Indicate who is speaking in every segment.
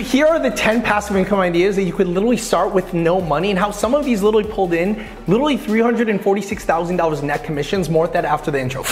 Speaker 1: Here are the 10 passive income ideas that you could literally start with no money and how some of these literally pulled in literally $346,000 net commissions. More at that after the intro.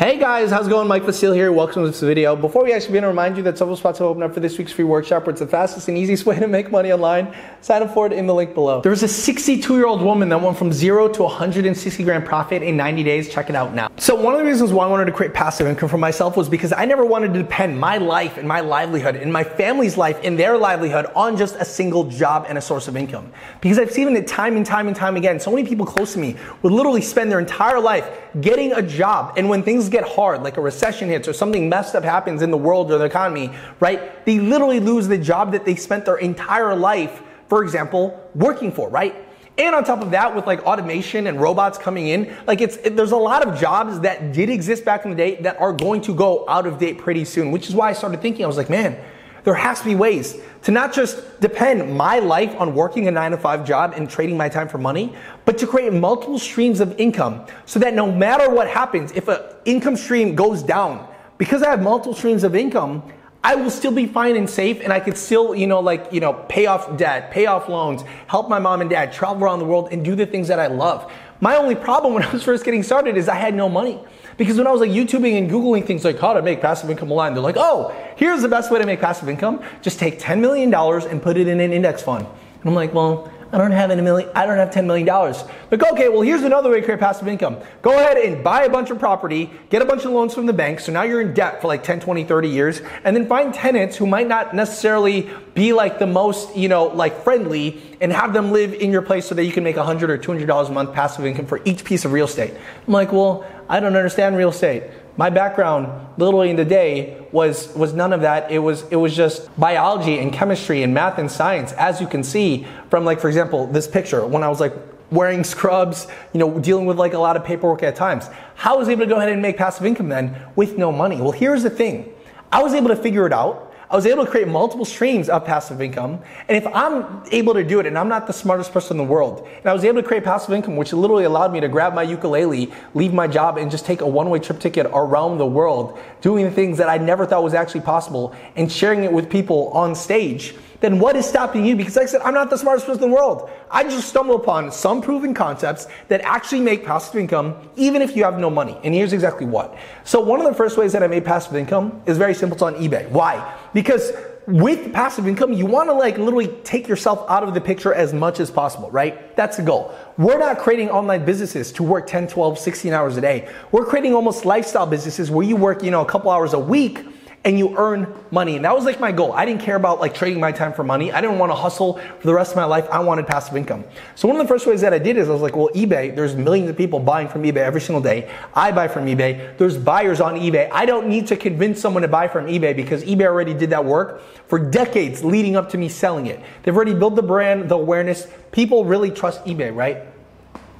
Speaker 1: Hey guys, how's it going? Mike Vestil here. Welcome to this video. Before we actually begin, to remind you that several spots have opened up for this week's free workshop where it's the fastest and easiest way to make money online. Sign up for it in the link below. There was a 62 year old woman that went from zero to 160 grand profit in 90 days. Check it out now. So, one of the reasons why I wanted to create passive income for myself was because I never wanted to depend my life and my livelihood and my family's life and their livelihood on just a single job and a source of income. Because I've seen it time and time and time again. So many people close to me would literally spend their entire life getting a job. And when things get hard, like a recession hits or something messed up happens in the world or the economy, right? They literally lose the job that they spent their entire life, for example, working for, right? And on top of that, with like automation and robots coming in, like it's it, there's a lot of jobs that did exist back in the day that are going to go out of date pretty soon. Which is why I started thinking, I was like, man, there has to be ways to not just depend my life on working a nine to five job and trading my time for money, but to create multiple streams of income so that no matter what happens, if an income stream goes down, because I have multiple streams of income, I will still be fine and safe and I could still, you know, like, you know, pay off debt, pay off loans, help my mom and dad, travel around the world and do the things that I love. My only problem when I was first getting started is I had no money. Because when I was like YouTubing and Googling things like how to make passive income online, they're like, oh, here's the best way to make passive income. Just take $10 million and put it in an index fund. And I'm like, well, I don't have a million, I don't have $10 million. Like, okay, well, here's another way to create passive income. Go ahead and buy a bunch of property, get a bunch of loans from the bank. So now you're in debt for like 10, 20, 30 years. And then find tenants who might not necessarily be like the most, you know, like friendly and have them live in your place so that you can make 100 or $200 a month passive income for each piece of real estate. I'm like, well, I don't understand real estate. My background, literally in the day, was was none of that. It was it was just biology and chemistry and math and science, as you can see from like for example this picture when I was like wearing scrubs, you know, dealing with like a lot of paperwork at times. How was I able to go ahead and make passive income then with no money? Well, here's the thing. I was able to figure it out I was able to create multiple streams of passive income. And if I'm able to do it, and I'm not the smartest person in the world, and I was able to create passive income, which literally allowed me to grab my ukulele, leave my job, and just take a one way trip ticket around the world, doing things that I never thought was actually possible, and sharing it with people on stage then what is stopping you? Because like I said, I'm not the smartest person in the world. I just stumble upon some proven concepts that actually make passive income even if you have no money. And here's exactly what. So one of the first ways that I made passive income is very simple. It's on eBay. Why? Because with passive income, you want to like literally take yourself out of the picture as much as possible, right? That's the goal. We're not creating online businesses to work 10, 12, 16 hours a day. We're creating almost lifestyle businesses where you work, you know, a couple hours a week and you earn money. And that was like my goal. I didn't care about like trading my time for money. I didn't want to hustle for the rest of my life. I wanted passive income. So one of the first ways that I did is I was like, well, eBay, there's millions of people buying from eBay every single day. I buy from eBay. There's buyers on eBay. I don't need to convince someone to buy from eBay because eBay already did that work for decades leading up to me selling it. They've already built the brand, the awareness. People really trust eBay, right?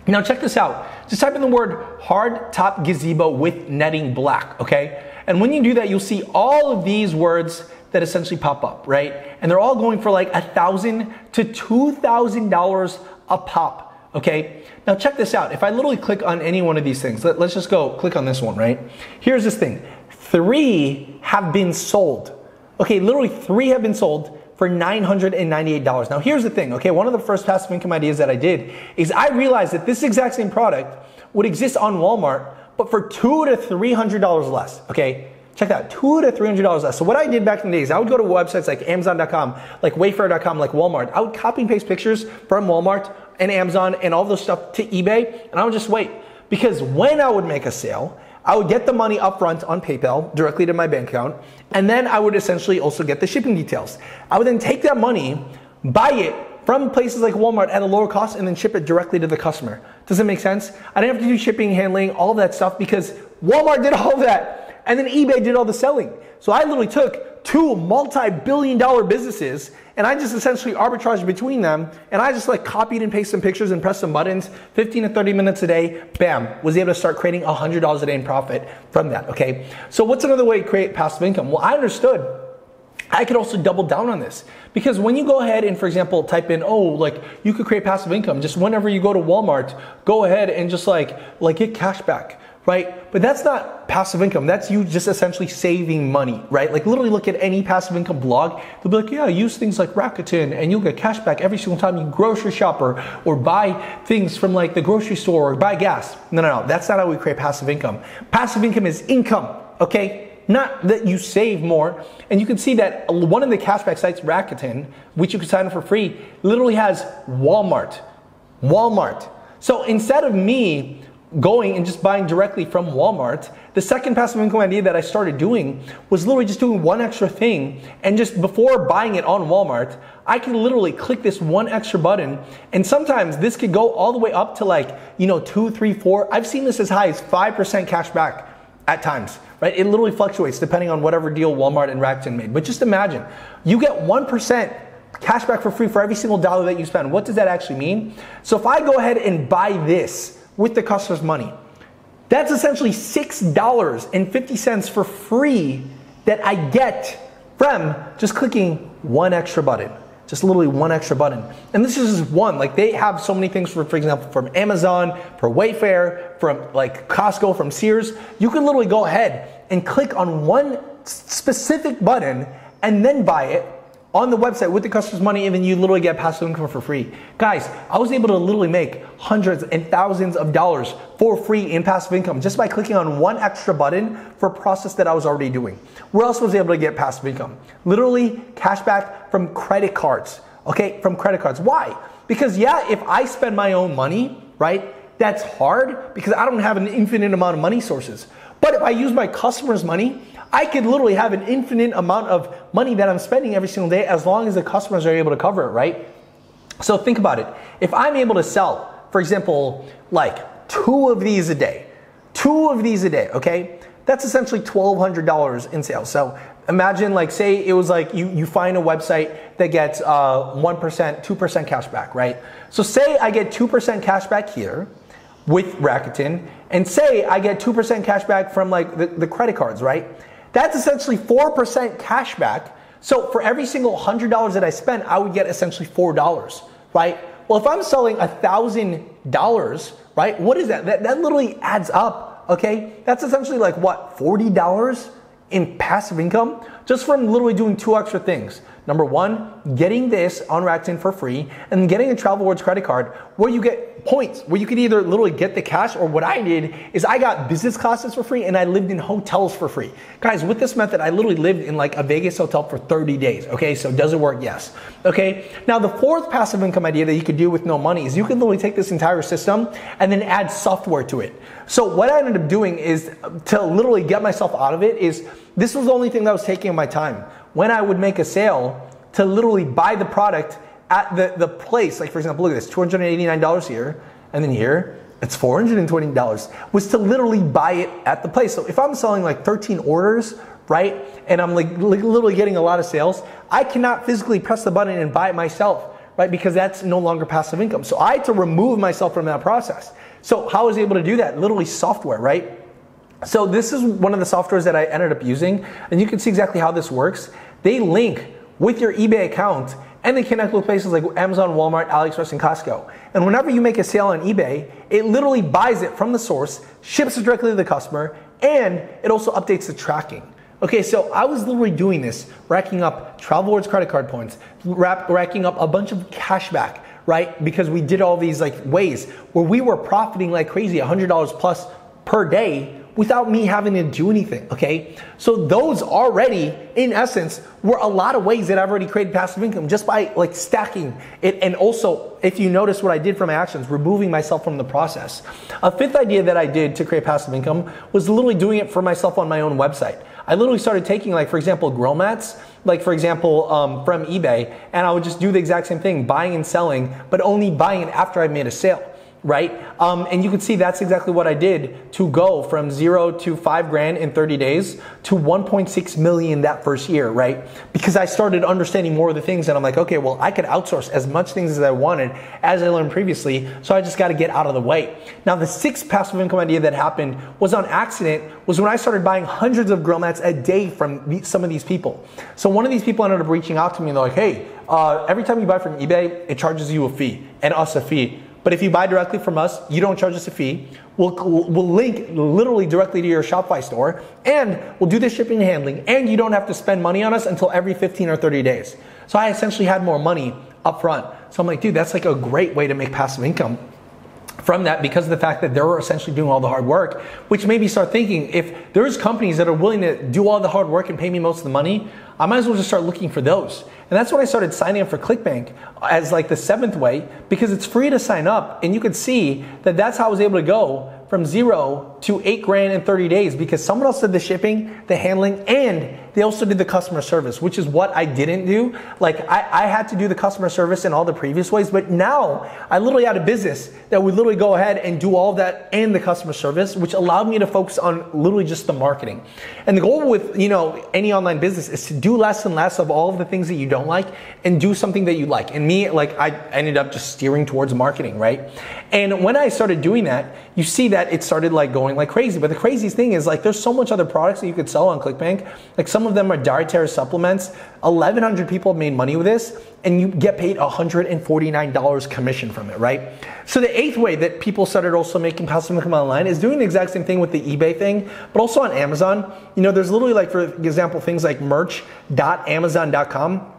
Speaker 1: Now check this out. Just type in the word hard top gazebo with netting black, okay? And when you do that, you'll see all of these words that essentially pop up, right? And they're all going for like a thousand to two thousand dollars a pop. Okay. Now check this out. If I literally click on any one of these things, let, us just go click on this one, right? Here's this thing. Three have been sold. Okay, literally three have been sold for $998. Now here's the thing, okay? One of the first passive income ideas that I did is I realized that this exact same product would exist on Walmart but for two to three hundred dollars less. Okay, check that two to three hundred dollars less. So what I did back in the days, I would go to websites like Amazon.com, like Wayfair.com, like Walmart. I would copy and paste pictures from Walmart and Amazon and all those stuff to eBay, and I would just wait because when I would make a sale. I would get the money upfront on PayPal directly to my bank account, and then I would essentially also get the shipping details. I would then take that money, buy it, from places like Walmart at a lower cost and then ship it directly to the customer. Does it make sense? I didn't have to do shipping, handling, all that stuff because Walmart did all that. And then eBay did all the selling. So I literally took two multi-billion dollar businesses and I just essentially arbitraged between them and I just like copied and pasted some pictures and pressed some buttons 15 to 30 minutes a day bam was able to start creating $100 a day in profit from that okay so what's another way to create passive income well I understood I could also double down on this because when you go ahead and, for example, type in, oh, like you could create passive income. Just whenever you go to Walmart, go ahead and just like like get cash back, right? But that's not passive income. That's you just essentially saving money, right? Like literally look at any passive income blog. They'll be like, yeah, use things like Rakuten and you'll get cash back every single time you grocery shop or, or buy things from like the grocery store or buy gas. No, no, no. That's not how we create passive income. Passive income is income, okay? Not that you save more. And you can see that one of the cashback sites, Rakuten, which you can sign up for free, literally has Walmart. Walmart. So instead of me going and just buying directly from Walmart, the second passive income idea that I started doing was literally just doing one extra thing. And just before buying it on Walmart, I can literally click this one extra button. And sometimes this could go all the way up to like, you know, two, three, four. I've seen this as high as 5% cash back at times, right? It literally fluctuates depending on whatever deal Walmart and Rakuten made. But just imagine, you get 1% cash back for free for every single dollar that you spend. What does that actually mean? So if I go ahead and buy this with the customer's money, that's essentially $6.50 for free that I get from just clicking one extra button just literally one extra button. And this is just one. Like they have so many things for, for example, from Amazon, for Wayfair, from like Costco, from Sears. You can literally go ahead and click on one specific button and then buy it on the website with the customer's money and then you literally get passive income for free. Guys, I was able to literally make hundreds and thousands of dollars for free in passive income just by clicking on one extra button for a process that I was already doing. Where else was I able to get passive income? Literally cash back from credit cards. Okay, from credit cards. Why? Because yeah, if I spend my own money, right, that's hard because I don't have an infinite amount of money sources. But if I use my customers' money, I could literally have an infinite amount of money that I'm spending every single day as long as the customers are able to cover it, right? So think about it. If I'm able to sell, for example, like two of these a day, two of these a day, okay? That's essentially $1,200 in sales. So imagine like say it was like you, you find a website that gets uh, 1%, 2% cash back, right? So say I get 2% cash back here with Rakuten and say I get 2% cash back from like the, the credit cards, right? That's essentially 4% cash back. So for every single $100 that I spend, I would get essentially $4, right? Well, if I'm selling $1,000, right, what is that? that? That literally adds up, okay? That's essentially like what, $40 in passive income? Just from literally doing two extra things. Number one, getting this on Rakuten for free, and getting a Travel Rewards credit card where you get points, where you could either literally get the cash, or what I did is I got business classes for free and I lived in hotels for free. Guys, with this method, I literally lived in like a Vegas hotel for 30 days. Okay, so does it work? Yes. Okay, now the fourth passive income idea that you could do with no money is you can literally take this entire system and then add software to it. So what I ended up doing is to literally get myself out of it is this was the only thing that was taking my time when I would make a sale to literally buy the product at the, the place, like for example, look at this, $289 here, and then here, it's $420, was to literally buy it at the place. So if I'm selling like 13 orders, right, and I'm like literally getting a lot of sales, I cannot physically press the button and buy it myself, right, because that's no longer passive income. So I had to remove myself from that process. So how I was able to do that? Literally software, right? So this is one of the softwares that I ended up using, and you can see exactly how this works. They link with your eBay account and they connect with places like Amazon, Walmart, AliExpress, and Costco. And whenever you make a sale on eBay, it literally buys it from the source, ships it directly to the customer, and it also updates the tracking. Okay, so I was literally doing this, racking up Travel Rewards credit card points, racking up a bunch of cash back, right? Because we did all these like ways where we were profiting like crazy, $100 plus per day without me having to do anything, okay? So those already, in essence, were a lot of ways that I've already created passive income just by like stacking it. And also, if you notice what I did for my actions, removing myself from the process. A fifth idea that I did to create passive income was literally doing it for myself on my own website. I literally started taking like, for example, grill mats, like for example, um, from eBay, and I would just do the exact same thing, buying and selling, but only buying it after I made a sale. Right? Um, and you can see that's exactly what I did to go from zero to five grand in 30 days to 1.6 million that first year, right? Because I started understanding more of the things and I'm like, okay, well, I could outsource as much things as I wanted as I learned previously. So I just got to get out of the way. Now, the sixth passive income idea that happened was on accident was when I started buying hundreds of grill mats a day from some of these people. So one of these people ended up reaching out to me and they're like, hey, uh, every time you buy from eBay, it charges you a fee and us a fee. But if you buy directly from us, you don't charge us a fee. We'll, we'll link literally directly to your Shopify store and we'll do the shipping and handling and you don't have to spend money on us until every 15 or 30 days. So I essentially had more money up front. So I'm like, dude, that's like a great way to make passive income from that because of the fact that they're essentially doing all the hard work, which made me start thinking if there's companies that are willing to do all the hard work and pay me most of the money, I might as well just start looking for those. And that's when I started signing up for ClickBank as like the seventh way because it's free to sign up and you could see that that's how I was able to go from zero to eight grand in 30 days because someone else did the shipping, the handling, and they also did the customer service, which is what I didn't do. Like I, I, had to do the customer service in all the previous ways, but now I literally had a business that would literally go ahead and do all that and the customer service, which allowed me to focus on literally just the marketing. And the goal with, you know, any online business is to do less and less of all of the things that you don't like and do something that you like. And me, like I ended up just steering towards marketing, right? And when I started doing that, you see that it started like going like crazy. But the craziest thing is like there's so much other products that you could sell on ClickBank. Like some of them are dietary supplements. 1,100 people have made money with this, and you get paid $149 commission from it, right? So the eighth way that people started also making passive income online is doing the exact same thing with the eBay thing, but also on Amazon. You know, there's literally like, for example, things like merch.amazon.com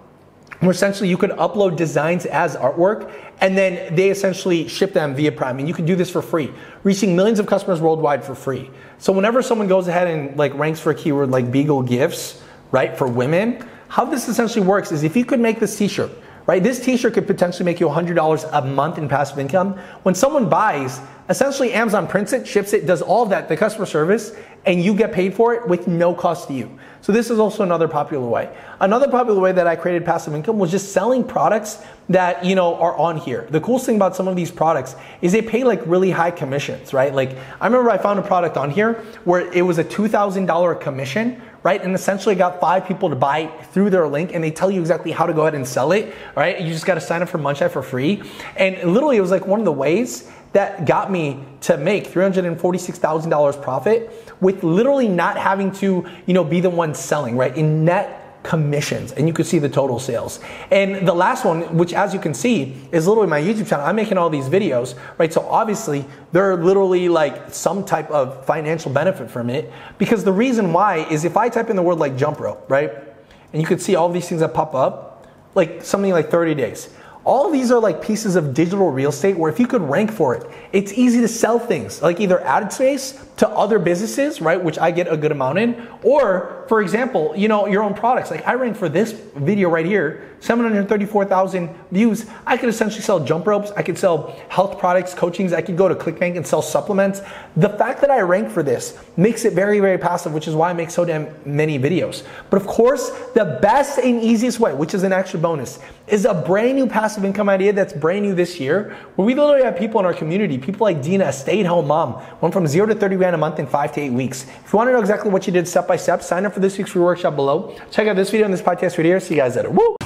Speaker 1: where essentially you could upload designs as artwork and then they essentially ship them via Prime. And you can do this for free, reaching millions of customers worldwide for free. So whenever someone goes ahead and like ranks for a keyword like Beagle gifts, right, for women, how this essentially works is if you could make this t-shirt, right, this t-shirt could potentially make you $100 a month in passive income. When someone buys, essentially Amazon prints it, ships it, does all of that, the customer service, and you get paid for it with no cost to you. So this is also another popular way. Another popular way that I created passive income was just selling products that, you know, are on here. The coolest thing about some of these products is they pay like really high commissions, right? Like I remember I found a product on here where it was a $2,000 commission, right? And essentially got five people to buy through their link and they tell you exactly how to go ahead and sell it, right? You just got to sign up for Munchette for free. And literally it was like one of the ways that got me to make $346,000 profit with literally not having to, you know, be the one selling, right? In net commissions and you can see the total sales. And the last one, which as you can see is literally my YouTube channel. I'm making all these videos, right? So obviously there are literally like some type of financial benefit from it because the reason why is if I type in the word like jump rope, right? And you can see all these things that pop up, like something like 30 days. All these are like pieces of digital real estate where if you could rank for it, it's easy to sell things like either added space to other businesses, right, which I get a good amount in, or for example, you know, your own products. Like I rank for this video right here, 734,000 views. I could essentially sell jump ropes, I could sell health products, coachings, I could go to ClickBank and sell supplements. The fact that I rank for this makes it very, very passive, which is why I make so damn many videos. But of course, the best and easiest way, which is an extra bonus, is a brand new passive income idea that's brand new this year, where we literally have people in our community, people like Dina, a stay-at-home mom, went from zero to 30 grand a month in five to eight weeks. If you want to know exactly what you did step by step, sign up for this week's free workshop below. Check out this video and this podcast video. See you guys later. Woo!